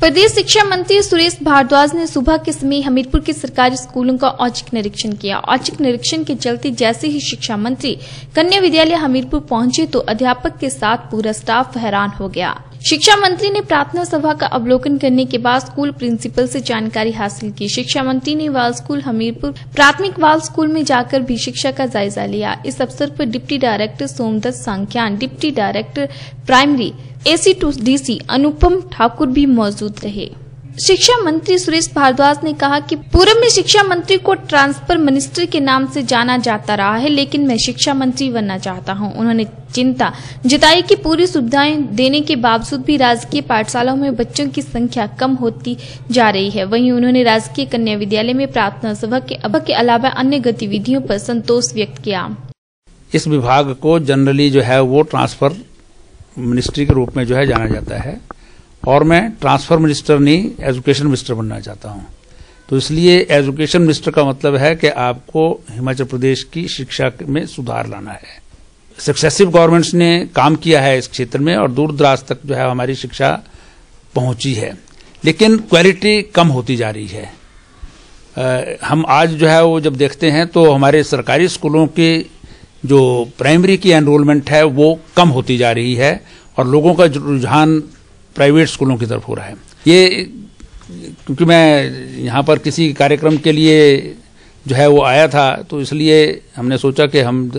प्रदेश शिक्षा मंत्री सुरेश भारद्वाज ने सुबह के समय हमीरपुर के सरकारी स्कूलों का औचक निरीक्षण किया। औचक निरीक्षण के चलते जैसे ही शिक्षा मंत्री कन्या विद्यालय हमीरपुर पहुँचे तो अध्यापक के साथ पूरा स्टाफ हैरान हो गया। शिक्षा मंत्री ने प्रार्थना सभा का अवलोकन करने के बाद स्कूल प्रिंसिपल से जानकारी हासिल की। शिक्षा मंत्री ने वाल स्कूल हमीरपुर, प्राथमिक वाल स्कूल में जाकर भी शिक्षा का जायजा लिया। इस अवसर पर deputy director Somdatt Sankhyan, deputy director primary AC to DC Anupam Thakur भी मौजूद रहे। शिक्षा मंत्री सुरेश भारद्वाज ने कहा कि पूर्व में शिक्षा मंत्री को ट्रांसफ़र मिनिस्टर के नाम से जाना जाता रहा है, लेकिन मैं शिक्षा मंत्री बनना चाहता हूँ। उन्होंने चिंता जताई कि पूरी सुविधाएँ देने के बावजूद भी राजकीय पाठशालाओं में बच्चों की संख्या कम होती जा रही है। वहीं उन्होंने राजकीय कन्या विद्यालय में प्रार्थना सभा के अब के अलावा अन्य गतिविधियों पर संतोष व्यक्त किया। इस विभाग को जनरली जो है वो ट्रांसफ़र मिनिस्ट्री के रूप में जो है जाना जाता है। और मैं ट्रांसफ़र मिनिस्टर नहीं एजुकेशन मिनिस्टर बनना चाहता हूँ। तो इसलिए एजुकेशन मिनिस्टर का मतलब है कि आपको हिमाचल प्रदेश की शिक्षा में सुधार लाना है। सक्सेसिव गवर्नमेंट्स ने काम किया है इस क्षेत्र में और दूर दराज तक जो है हमारी शिक्षा पहुँची है। लेकिन क्वालिटी कम होती जा रही है। आ, हम आज जो है वो जब देखते हैं तो हमारे सरकारी स्कूलों के जो प्राइमरी की एनरोलमेंट है वो कम होती जा रही है और लोगों का रुझान प्राइवेट स्कूलों की तरफ़ हो रहा है। ये, क्योंकि मैं यहाँ पर किसी कार्यक्रम के लिए जो है वो आया था तो इसलिए हमने सोचा कि हम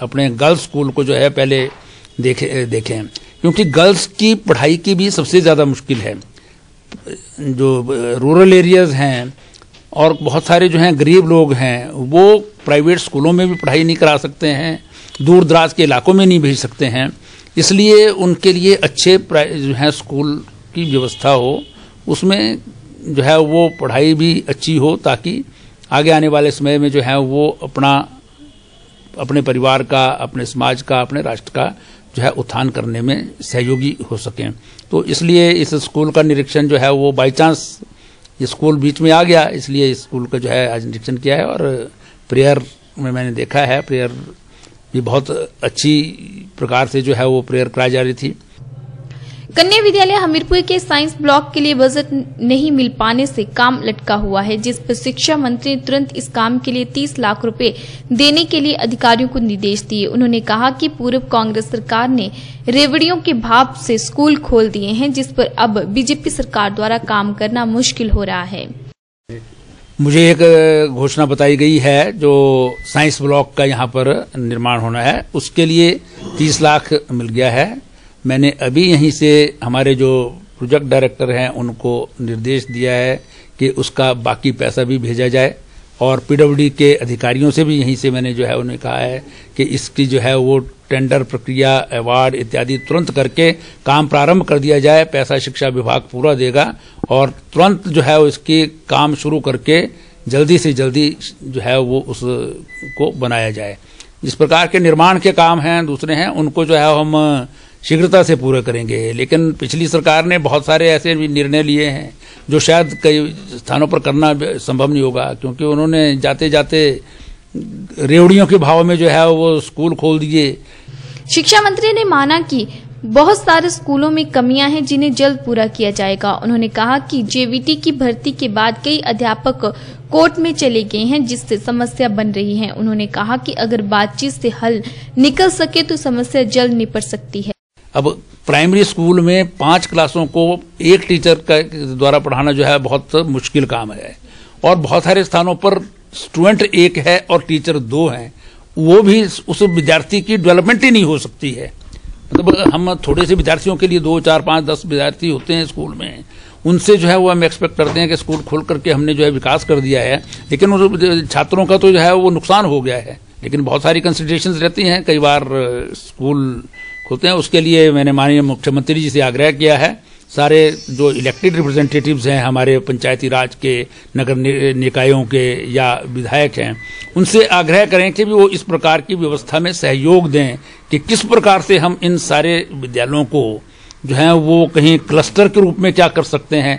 अपने गर्ल्स स्कूल को जो है पहले देखे, देखें। क्योंकि गर्ल्स की पढ़ाई की भी सबसे ज़्यादा मुश्किल है। जो रूरल एरियाज़ हैं और बहुत सारे जो हैं गरीब लोग हैं, वो प्राइवेट स्कूलों में भी पढ़ाई नहीं करा सकते हैं दूर दराज के इलाकों में नहीं भेज सकते हैं। इसलिए उनके लिए अच्छे जो है स्कूल की व्यवस्था हो, उसमें जो है वो पढ़ाई भी अच्छी हो ताकि आगे आने वाले समय में जो है वो अपना, अपने परिवार का, अपने समाज का, अपने राष्ट्र का जो है उत्थान करने में सहयोगी हो सकें। तो इसलिए इस स्कूल का निरीक्षण जो है वो बाई चांस स्कूल बीच में आ गया, इसलिए इस स्कूल का जो है आज निरीक्षण किया है और प्रेयर में मैंने देखा है, प्रेयर भी बहुत अच्छी प्रकार से जो है वो प्रेयर कराई जा रही थी। कन्या विद्यालय हमीरपुर के साइंस ब्लॉक के लिए बजट नहीं मिल पाने से काम लटका हुआ है, जिस पर शिक्षा मंत्री ने तुरंत इस काम के लिए 30 लाख रुपए देने के लिए अधिकारियों को निर्देश दिए। उन्होंने कहा कि पूर्व कांग्रेस सरकार ने रेवड़ियों के भाव से स्कूल खोल दिए हैं, जिस पर अब बीजेपी सरकार द्वारा काम करना मुश्किल हो रहा है। मुझे एक घोषणा बताई गई है जो साइंस ब्लॉक का यहाँ पर निर्माण होना है। उसके लिए तीस लाख मिल गया है। मैंने अभी यहीं से हमारे जो प्रोजेक्ट डायरेक्टर हैं, उनको निर्देश दिया है कि उसका बाकी पैसा भी भेजा जाए। और पीडब्ल्यूडी के अधिकारियों से भी यहीं से मैंने जो है, उन्हें कहा है कि इसकी जो है, वो टेंडर प्रक्रिया, अवार्ड इत्यादि तुरंत करके काम प्रारंभ कर दिया जाए। पैसा शिक्षा विभाग पूरा देगा। और तुरंत जो है इसकी काम शुरू करके जल्दी से जल्दी जो है वो उसको बनाया जाए। जिस प्रकार के निर्माण के काम हैं, दूसरे हैं, उनको जो है हम शीघ्रता से पूरे करेंगे। लेकिन पिछली सरकार ने बहुत सारे ऐसे भी निर्णय लिए हैं, जो शायद कई स्थानों पर करना संभव नहीं होगा, क्योंकि उन्होंने जाते जाते रेवड़ियों के भाव में जो है वो स्कूल खोल दिए। शिक्षा मंत्री ने माना कि बहुत सारे स्कूलों में कमियाँ हैं जिन्हें जल्द पूरा किया जाएगा। उन्होंने कहा कि जेवीटी की भर्ती के बाद कई अध्यापक कोर्ट में चले गए हैं, जिससे समस्या बन रही है। उन्होंने कहा कि अगर बातचीत से हल निकल सके तो समस्या जल्द निपट सकती है। अब प्राइमरी स्कूल में पाँच क्लासों को एक टीचर का द्वारा पढ़ाना जो है बहुत मुश्किल काम है। और बहुत सारे स्थानों पर स्टूडेंट एक है और टीचर दो हैं। वो भी उस विद्यार्थी की डेवलपमेंट ही नहीं हो सकती है। मतलब हम थोड़े से विद्यार्थियों के लिए दो, चार, पाँच, दस विद्यार्थी होते हैं स्कूल में, उनसे जो है वो हम एक्सपेक्ट करते हैं कि स्कूल खोल करके हमने जो है विकास कर दिया है। लेकिन उस छात्रों का तो जो है वो नुकसान हो गया है। लेकिन बहुत सारी कंसिडरेशन रहती हैं। कई बार स्कूल खोलते हैं। उसके लिए मैंने माननीय मुख्यमंत्री जी से आग्रह किया है सारे जो इलेक्टेड रिप्रेजेंटेटिव्स हैं, हमारे पंचायती राज के, नगर निकायों के या विधायक हैं, उनसे आग्रह करें कि भी वो इस प्रकार की व्यवस्था में सहयोग दें कि किस प्रकार से हम इन सारे विद्यालयों को जो है, वो कहीं क्लस्टर के रूप में क्या कर सकते हैं।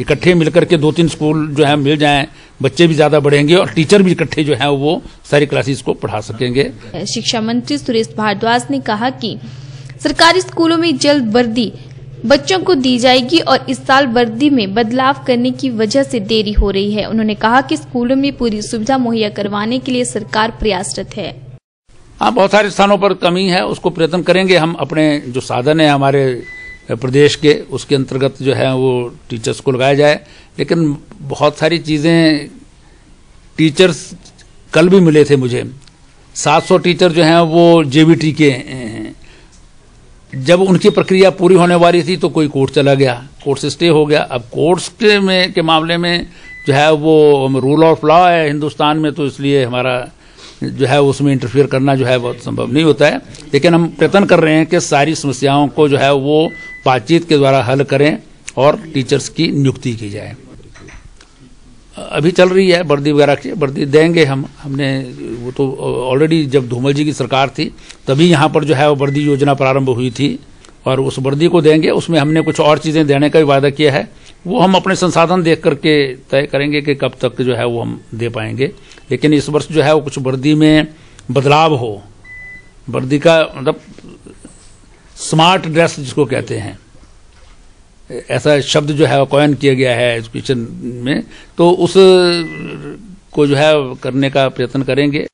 इकट्ठे मिलकर के दो तीन स्कूल जो है, मिल जाएँ, बच्चे भी ज़्यादा बढ़ेंगे और टीचर भी इकट्ठे जो है, वो सारी क्लासेस को पढ़ा सकेंगे। शिक्षा मंत्री सुरेश भारद्वाज ने कहा कि सरकारी स्कूलों में जल्द वर्दी बच्चों को दी जाएगी और इस साल वर्दी में बदलाव करने की वजह से देरी हो रही है। उन्होंने कहा कि स्कूलों में पूरी सुविधा मुहैया करवाने के लिए सरकार प्रयासरत है। हाँ बहुत सारे स्थानों पर कमी है, उसको प्रयत्न करेंगे हम अपने जो साधन है हमारे प्रदेश के, उसके अंतर्गत जो है वो टीचर्स को लगाया जाए। लेकिन बहुत सारी चीज़ें टीचर्स कल भी मिले थे मुझे। 700 टीचर जो हैं वो जेबीटी के हैं जब उनकी प्रक्रिया पूरी होने वाली थी तो कोई कोर्ट चला गया। कोर्ट से स्टे हो गया। अब कोर्ट्स के में, के मामले में जो है वो रूल ऑफ़ लॉ है हिंदुस्तान में तो इसलिए हमारा जो है उसमें इंटरफियर करना जो है बहुत संभव नहीं होता है। लेकिन हम प्रयत्न कर रहे हैं कि सारी समस्याओं को जो है वो बातचीत के द्वारा हल करें और टीचर्स की नियुक्ति की जाए। अभी चल रही है, वर्दी वगैरह की, वर्दी देंगे हम। हमने वो तो ऑलरेडी जब धूमल जी की सरकार थी, तभी यहाँ पर जो है वो वर्दी योजना प्रारंभ हुई थी। और उस वर्दी को देंगे, उसमें हमने कुछ और चीज़ें देने का भी वादा किया है। वो हम अपने संसाधन देख करके तय करेंगे कि कब तक जो है वो हम दे पाएँगे। लेकिन इस वर्ष जो है वो कुछ वर्दी में बदलाव हो। वर्दी का मतलब स्मार्ट ड्रेस जिसको कहते हैं। ऐसा शब्द जो है कॉयन किया गया है एजुकेशन में तो उस को जो है, करने का प्रयत्न करेंगे।